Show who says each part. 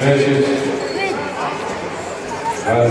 Speaker 1: Значит, раз,